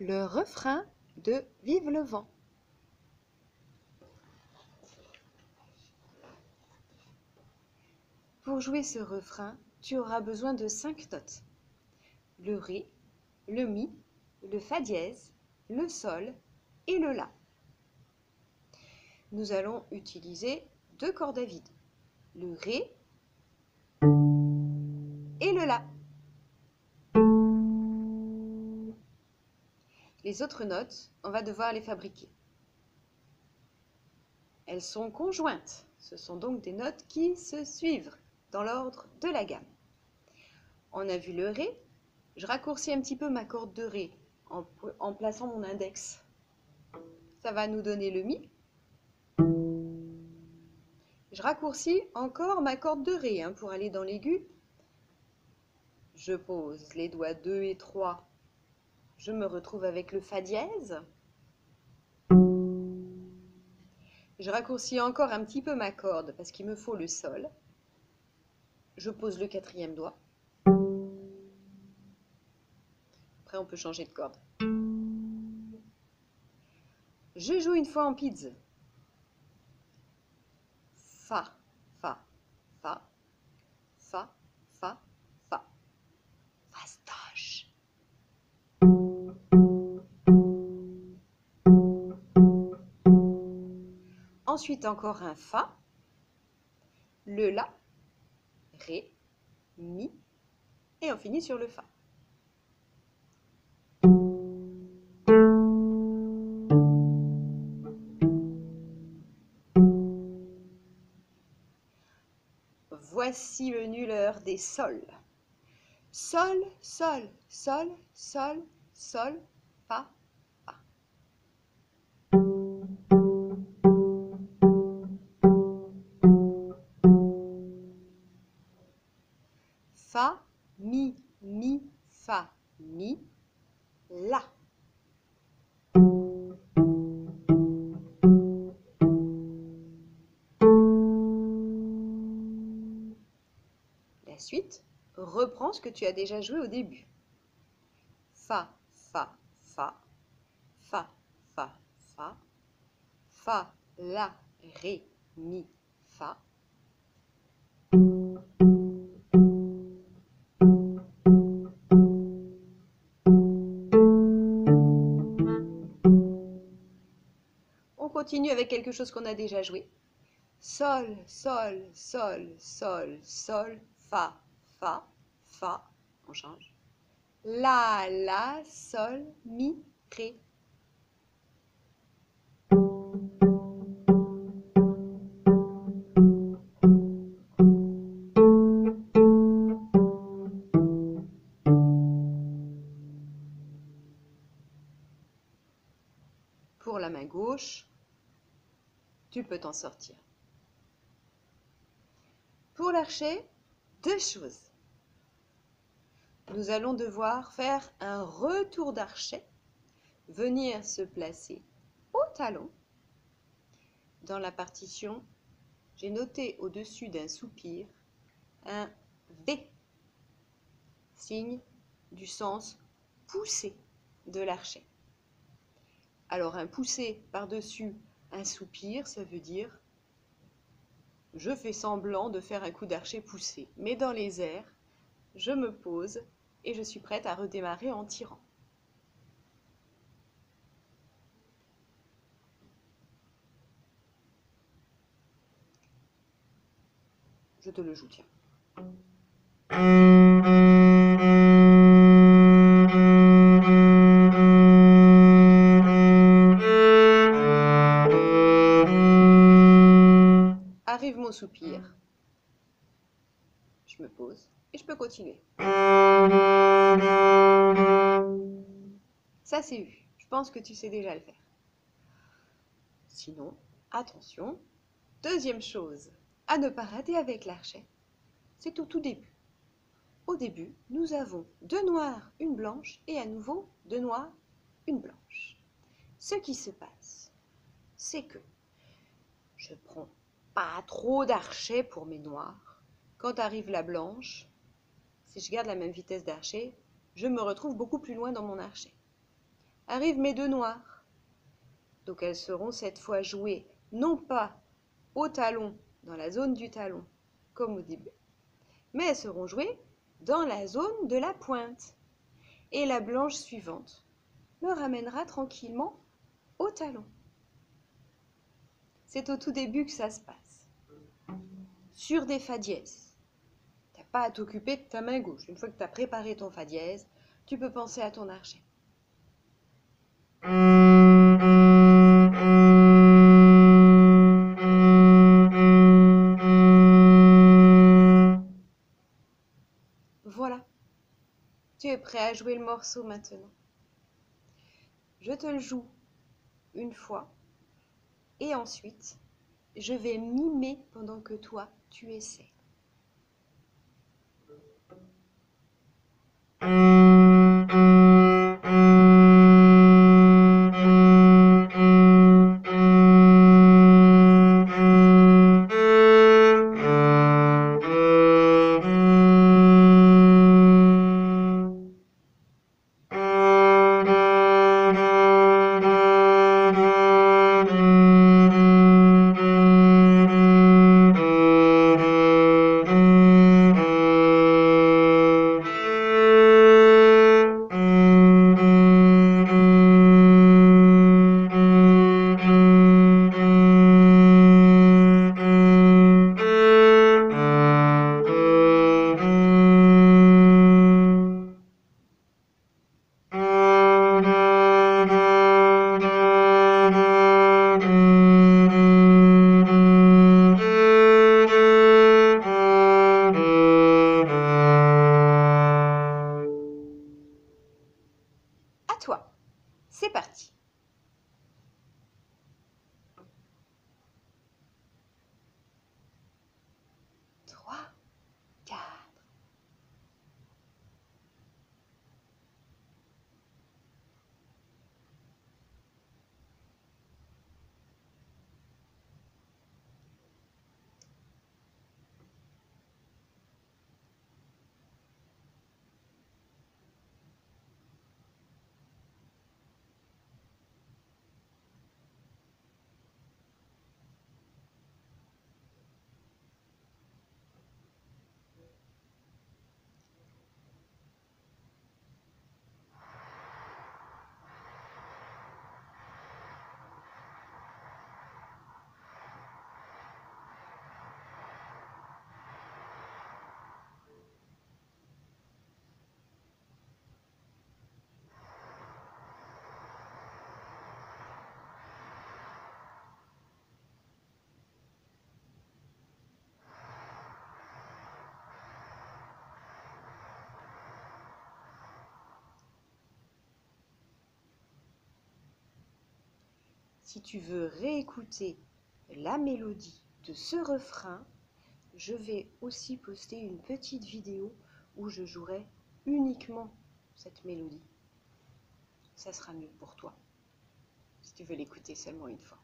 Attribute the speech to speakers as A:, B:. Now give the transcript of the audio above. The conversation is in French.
A: le refrain de Vive le vent. Pour jouer ce refrain, tu auras besoin de cinq notes. Le Ré, le Mi, le Fa dièse, le Sol et le La. Nous allons utiliser deux cordes à vide, le Ré et le La. Les autres notes, on va devoir les fabriquer. Elles sont conjointes, ce sont donc des notes qui se suivent dans l'ordre de la gamme. On a vu le Ré, je raccourcis un petit peu ma corde de Ré en, plaçant mon index. Ça va nous donner le Mi. Je raccourcis encore ma corde de Ré hein, pour aller dans l'aigu. Je pose les doigts 2 et 3 je me retrouve avec le Fa dièse. Je raccourcis encore un petit peu ma corde parce qu'il me faut le Sol. Je pose le quatrième doigt. Après, on peut changer de corde. Je joue une fois en pizza. Fa, Fa, Fa, Fa, Fa, Ensuite, encore un Fa, le La, Ré, Mi, et on finit sur le Fa. Voici le nulleur des sols. Sol, sol, sol, sol, sol, fa, Fa, mi, mi, fa, mi, la. La suite reprends ce que tu as déjà joué au début. Fa, fa, fa, fa, fa, fa, fa, la, ré, mi, fa. Continue avec quelque chose qu'on a déjà joué. Sol, sol, sol, sol, sol, fa, fa, fa, on change. La, la, sol, mi, ré. Pour la main gauche, tu peux t'en sortir. Pour l'archer, deux choses. Nous allons devoir faire un retour d'archet, venir se placer au talon. Dans la partition, j'ai noté au-dessus d'un soupir un V, signe du sens poussé de l'archet. Alors un poussé par-dessus un soupir, ça veut dire je fais semblant de faire un coup d'archet poussé, mais dans les airs, je me pose et je suis prête à redémarrer en tirant. Je te le joue, tiens. Soupir. Je me pose et je peux continuer. Ça, c'est vu. Je pense que tu sais déjà le faire. Sinon, attention. Deuxième chose à ne pas rater avec l'archet, c'est au tout début. Au début, nous avons deux noirs, une blanche et à nouveau deux noirs, une blanche. Ce qui se passe, c'est que je prends pas trop d'archet pour mes noirs. Quand arrive la blanche, si je garde la même vitesse d'archet, je me retrouve beaucoup plus loin dans mon archet. arrivent mes deux noirs. Donc elles seront cette fois jouées non pas au talon, dans la zone du talon, comme au début, mais elles seront jouées dans la zone de la pointe. Et la blanche suivante me ramènera tranquillement au talon. C'est au tout début que ça se passe. Sur des fa dièse. Tu n'as pas à t'occuper de ta main gauche. Une fois que tu as préparé ton fa dièse, tu peux penser à ton archet. Voilà. Tu es prêt à jouer le morceau maintenant. Je te le joue une fois et ensuite je vais mimer pendant que toi tu essaies. C'est parti. Si tu veux réécouter la mélodie de ce refrain, je vais aussi poster une petite vidéo où je jouerai uniquement cette mélodie. Ça sera mieux pour toi, si tu veux l'écouter seulement une fois.